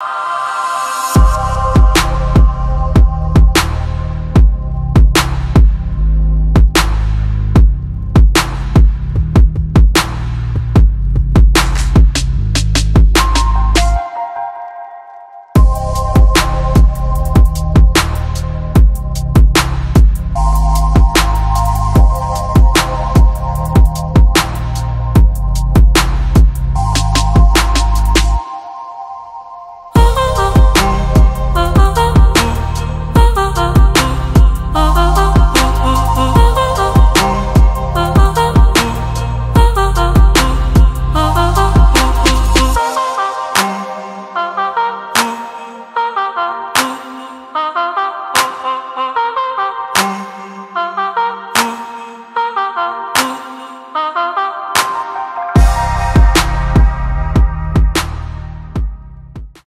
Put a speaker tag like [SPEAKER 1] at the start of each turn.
[SPEAKER 1] you